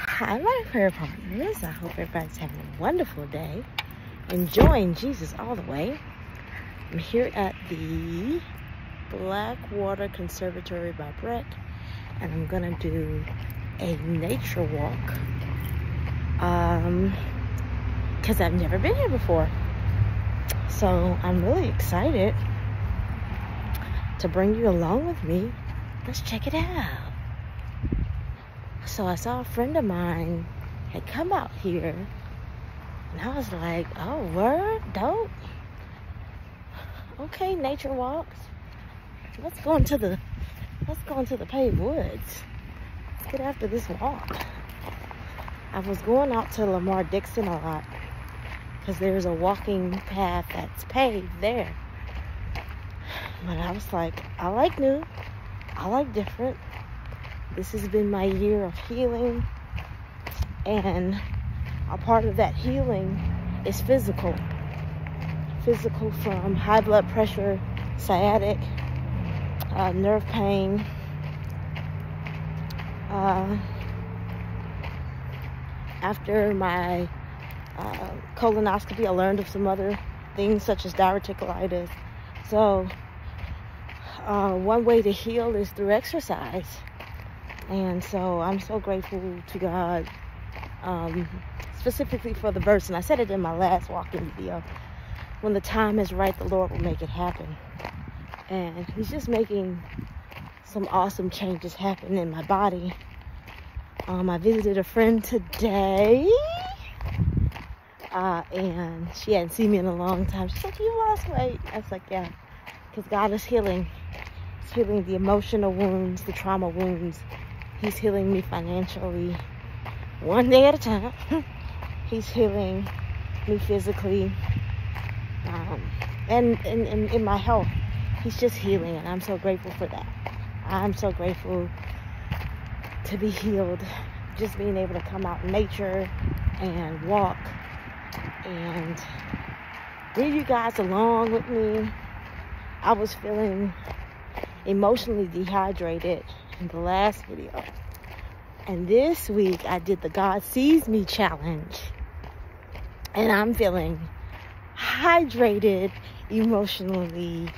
Hi, my prayer partners. I hope everybody's having a wonderful day. Enjoying Jesus all the way. I'm here at the Blackwater Conservatory by BREC, and I'm gonna do a nature walk. Um, because I've never been here before. So I'm really excited to bring you along with me. Let's check it out. So I saw a friend of mine had come out here and I was like, oh, word, dope. Okay, nature walks. Let's go into the, let's go into the paved woods. Let's get after this walk. I was going out to Lamar Dixon a lot because there's a walking path that's paved there. But I was like, I like new. I like different. This has been my year of healing. And a part of that healing is physical. Physical from high blood pressure, sciatic, uh, nerve pain, uh, after my uh, colonoscopy, I learned of some other things such as diverticulitis. So, uh, one way to heal is through exercise. And so I'm so grateful to God, um, specifically for the verse. And I said it in my last walking video. When the time is right, the Lord will make it happen. And He's just making some awesome changes happen in my body. Um, I visited a friend today. Uh, and she hadn't seen me in a long time. She's like, you lost weight. I was like, yeah. Because God is healing. He's healing the emotional wounds, the trauma wounds, He's healing me financially one day at a time. He's healing me physically um, and in my health. He's just healing, and I'm so grateful for that. I'm so grateful to be healed. Just being able to come out in nature and walk and bring you guys along with me. I was feeling emotionally dehydrated in the last video. And this week I did the God Sees Me challenge. And I'm feeling hydrated emotionally.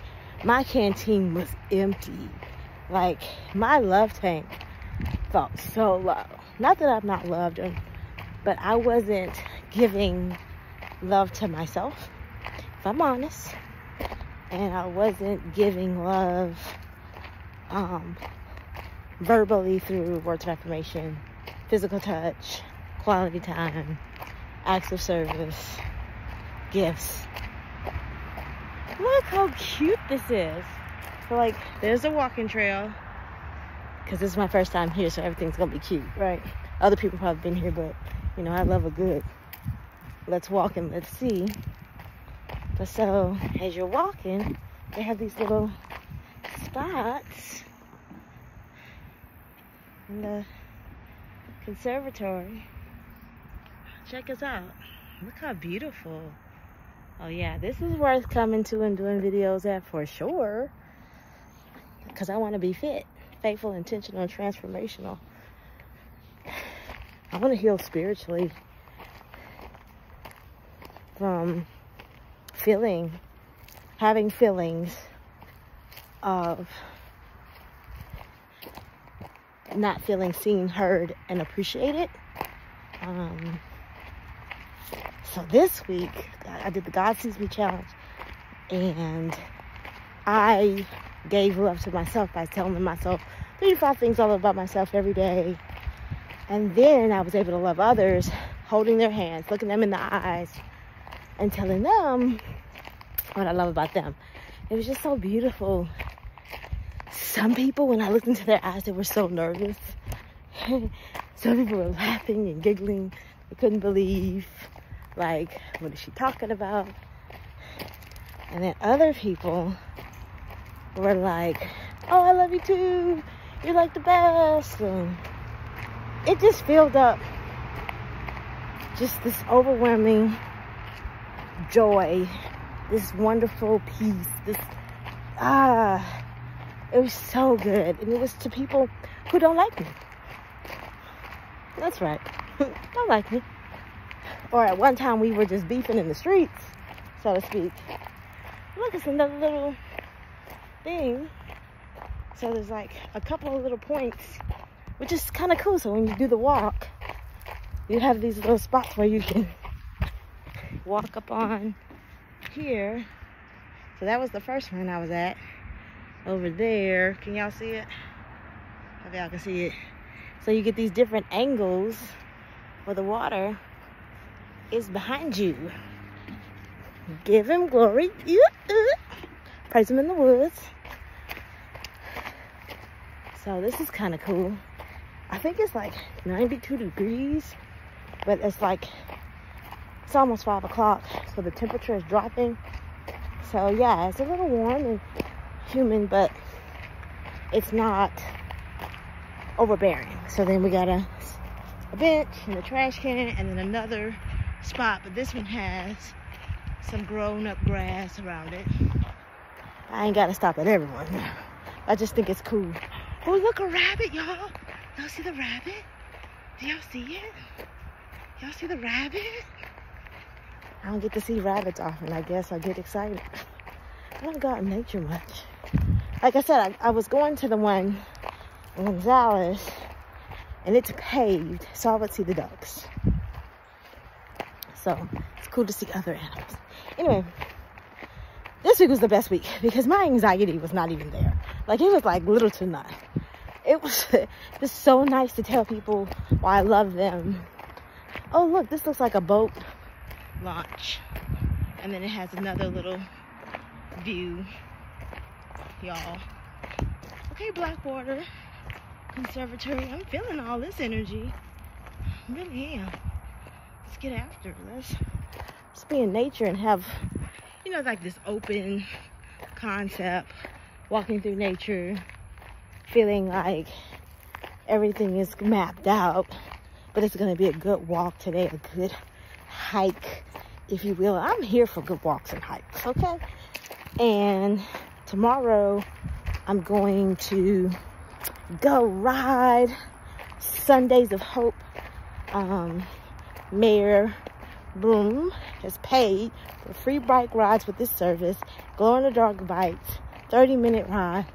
My canteen was empty. Like my love tank felt so low. Not that I'm not loved, but I wasn't giving love to myself, if I'm honest. And I wasn't giving love um, verbally through words of affirmation, physical touch, quality time, acts of service, gifts. Look how cute this is. So like, there's a walking trail. Because this is my first time here, so everything's going to be cute, right? Other people probably been here, but, you know, I love a good let's walk and let's see. But so, as you're walking, they have these little spots in the conservatory. Check us out. Look how beautiful. Oh yeah, this is worth coming to and doing videos at for sure. Because I want to be fit, faithful, intentional, and transformational. I want to heal spiritually from feeling, having feelings of not feeling seen, heard, and appreciated. Um, so this week, I did the God Sees Me Challenge, and I gave love to myself by telling myself 35 things all about myself every day. And then I was able to love others, holding their hands, looking them in the eyes, and telling them what I love about them. It was just so beautiful some people, when I looked into their eyes, they were so nervous. some people were laughing and giggling. They couldn't believe, like, what is she talking about? And then other people were like, oh, I love you too. You're like the best. And it just filled up just this overwhelming joy, this wonderful peace, this, ah, it was so good. And it was to people who don't like me. That's right. Don't like me. Or at one time we were just beefing in the streets, so to speak. Look, it's another little thing. So there's like a couple of little points, which is kind of cool. So when you do the walk, you have these little spots where you can walk up on here. So that was the first one I was at. Over there, can y'all see it? Hope y'all can see it. So you get these different angles where the water is behind you. Give him glory. Praise him in the woods. So this is kind of cool. I think it's like 92 degrees, but it's like, it's almost five o'clock, so the temperature is dropping. So yeah, it's a little warm and humid, but it's not overbearing. So then we got a, a bench and a trash can and then another spot, but this one has some grown up grass around it. I ain't gotta stop at everyone. I just think it's cool. Oh, look, a rabbit, y'all. Y'all see the rabbit? Do y'all see it? Y'all see the rabbit? I don't get to see rabbits often. I guess I get excited. I don't go out in nature much. Like I said, I, I was going to the one in Gonzales and it's paved, so I would see the ducks. So it's cool to see other animals. Anyway, this week was the best week because my anxiety was not even there. Like it was like little to none. It was just so nice to tell people why I love them. Oh look, this looks like a boat launch. And then it has another little view, y'all. Okay, Blackwater Conservatory. I'm feeling all this energy. I really am. Let's get after it. Let's, let's be in nature and have you know, like this open concept, walking through nature, feeling like everything is mapped out, but it's gonna be a good walk today, a good hike, if you will. I'm here for good walks and hikes, okay? And tomorrow I'm going to go ride Sundays of Hope. Um, Mayor Broome has paid for free bike rides with this service, glow in the dark bikes, 30 minute ride.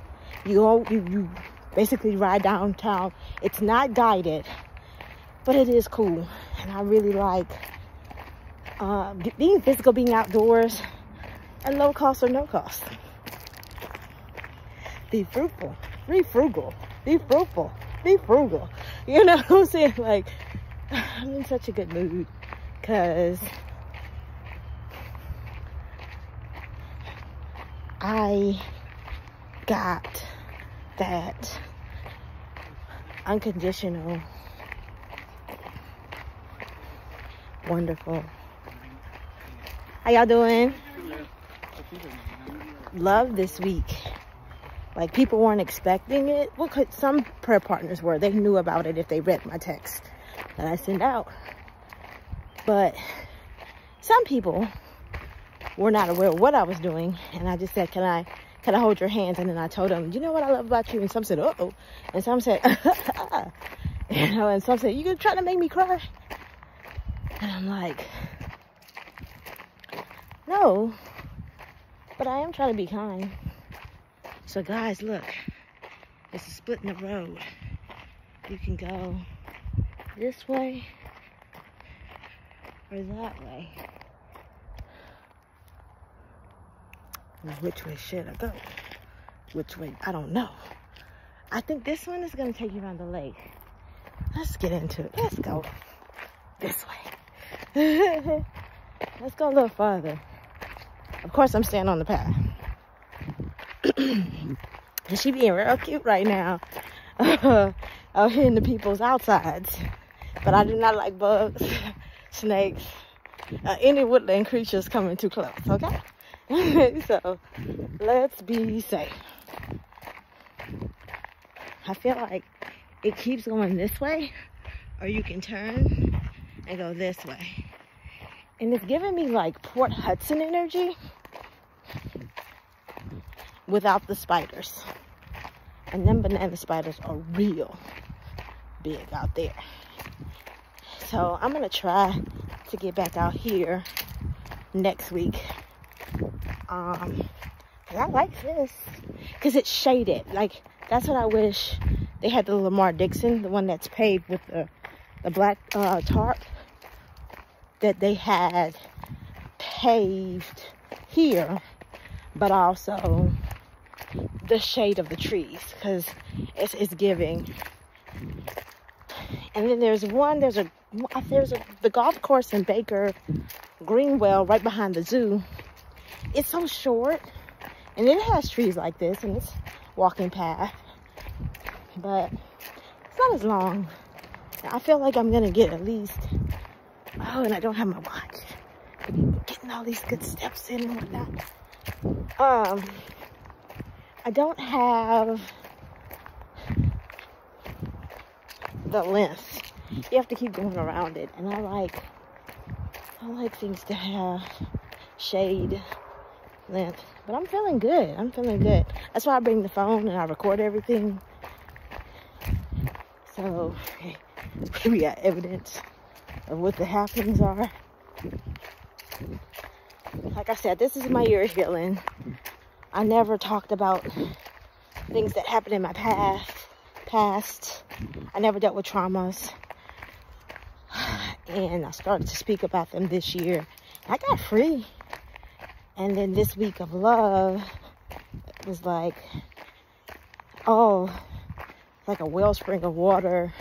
You, go, you, you basically ride downtown. It's not guided, but it is cool. And I really like uh, being physical, being outdoors, and low cost or no cost. Be fruitful, be frugal, be fruitful, be frugal. You know what I'm saying? Like, I'm in such a good mood because I got that unconditional, wonderful. How y'all doing? Love this week. Like people weren't expecting it. Well, some prayer partners were. They knew about it if they read my text that I sent out. But some people were not aware of what I was doing. And I just said, can I, can I hold your hands? And then I told them, you know what I love about you? And some said, uh-oh. And some said, uh-uh. you know, and some said, you gonna try to make me cry? And I'm like, no, but I am trying to be kind. So guys, look, it's a split in the road. You can go this way or that way. Which way should I go? Which way? I don't know. I think this one is going to take you around the lake. Let's get into it. Let's go this way. Let's go a little farther. Of course, I'm staying on the path. she being real cute right now. out in the people's outsides. But I do not like bugs snakes, uh, any woodland creatures coming too close, okay? so let's be safe. I feel like it keeps going this way, or you can turn and go this way. And it's giving me like Port Hudson energy without the spiders. And them banana spiders are real big out there. So I'm gonna try to get back out here next week. Um, I like this because it's shaded. Like that's what I wish they had the Lamar Dixon, the one that's paved with the the black uh, tarp that they had paved here, but also the shade of the trees because it's, it's giving. And then there's one, there's a, there's a, the golf course in Baker Greenwell right behind the zoo. It's so short and it has trees like this and it's walking path, but it's not as long. I feel like I'm gonna get at least, oh, and I don't have my watch. Getting all these good steps in and whatnot. Um, I don't have the length. You have to keep going around it. And I like, I like things to have shade length. But I'm feeling good. I'm feeling good. That's why I bring the phone and I record everything. So we got evidence of what the happenings are. Like I said, this is my year healing. I never talked about things that happened in my past. Past. I never dealt with traumas. And I started to speak about them this year. I got free. And then this week of love was like, oh, like a wellspring of water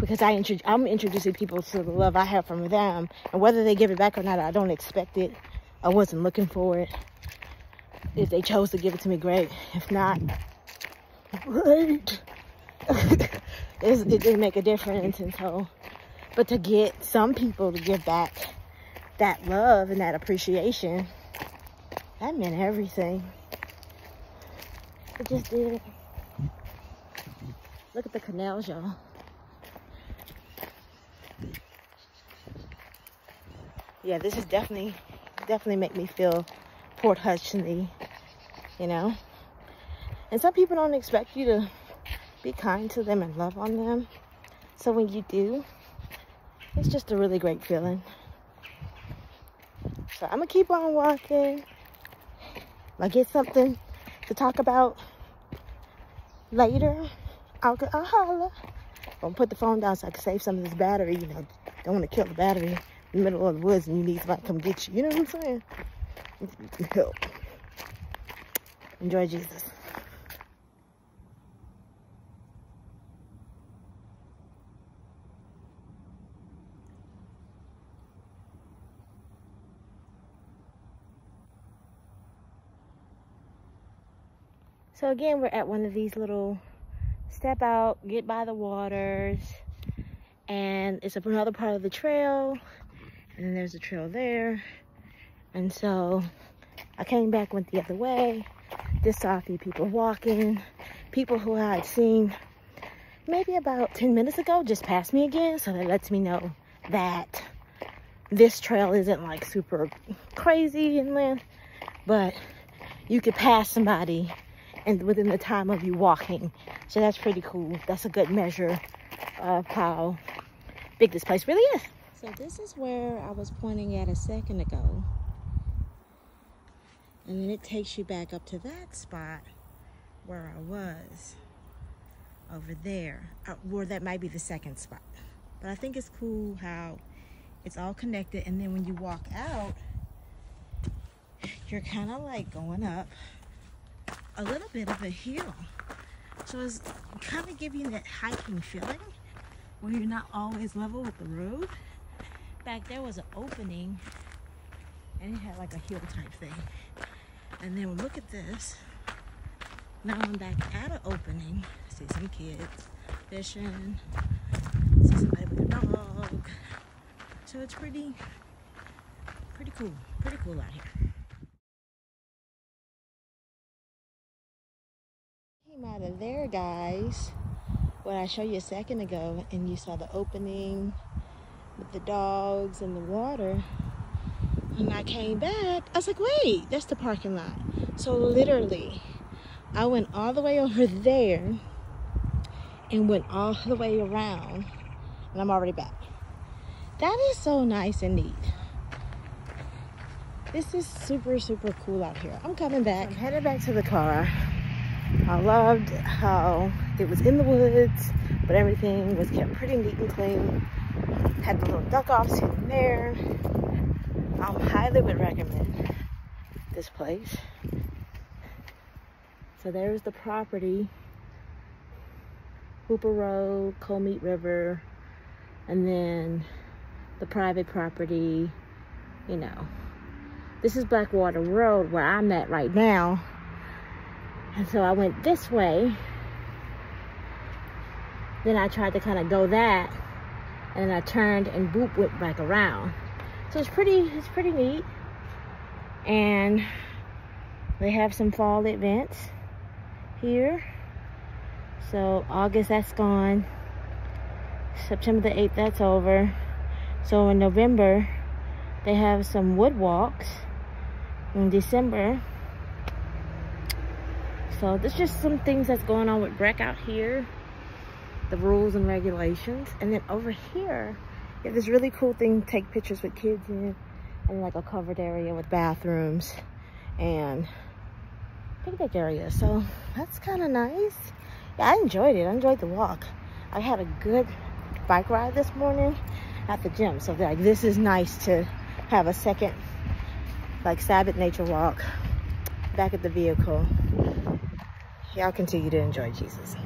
because I I'm introducing people to the love I have from them. And whether they give it back or not, I don't expect it. I wasn't looking for it. If they chose to give it to me, great. If not, great. it didn't make a difference. And so, but to get some people to give back that love and that appreciation, that meant everything. It just did. Look at the canals, y'all. Yeah, this is definitely, definitely make me feel Port Hudson you know? And some people don't expect you to be kind to them and love on them. So when you do, it's just a really great feeling. So I'm gonna keep on walking. I get something to talk about later. I'll, go, I'll holler. I'm gonna put the phone down so I can save some of this battery. You know, don't want to kill the battery in the middle of the woods and you need somebody to come get you. You know what I'm saying? Help. Enjoy Jesus. So again, we're at one of these little step out, get by the waters, and it's another part of the trail, and then there's a trail there. And so I came back, went the other way, saw a few people walking, people who I had seen maybe about 10 minutes ago just passed me again, so that lets me know that this trail isn't like super crazy inland, but you could pass somebody and within the time of you walking. So that's pretty cool. That's a good measure of how big this place really is. So this is where I was pointing at a second ago. And then it takes you back up to that spot where I was over there. Uh, where that might be the second spot. But I think it's cool how it's all connected. And then when you walk out, you're kind of like going up a little bit of a hill. So it's kind of giving that hiking feeling where you're not always level with the road. Back there was an opening and it had like a hill type thing. And then look at this. Now I'm back at an opening. See some kids fishing. See somebody with a dog. So it's pretty, pretty cool. Pretty cool out here. came out of there, guys, what I showed you a second ago, and you saw the opening with the dogs and the water. And I came back, I was like, wait, that's the parking lot. So literally, I went all the way over there and went all the way around and I'm already back. That is so nice and neat. This is super, super cool out here. I'm coming back. I'm headed back to the car. I loved how it was in the woods, but everything was kept pretty neat and clean. Had the little duck offs here and there. I highly would recommend this place. So there's the property. Hooper Road, Cold River, and then the private property, you know. This is Blackwater Road where I'm at right now. And so I went this way. Then I tried to kind of go that. And I turned and boop went back around. So it's pretty, it's pretty neat. And they have some fall events here. So August, that's gone. September the 8th, that's over. So in November, they have some wood walks. In December. So there's just some things that's going on with BREC out here. The rules and regulations. And then over here, have this really cool thing take pictures with kids in. And like a covered area with bathrooms. And picnic area. So that's kind of nice. Yeah, I enjoyed it. I enjoyed the walk. I had a good bike ride this morning at the gym. So like this is nice to have a second like Sabbath nature walk back at the vehicle. Y'all continue to enjoy Jesus.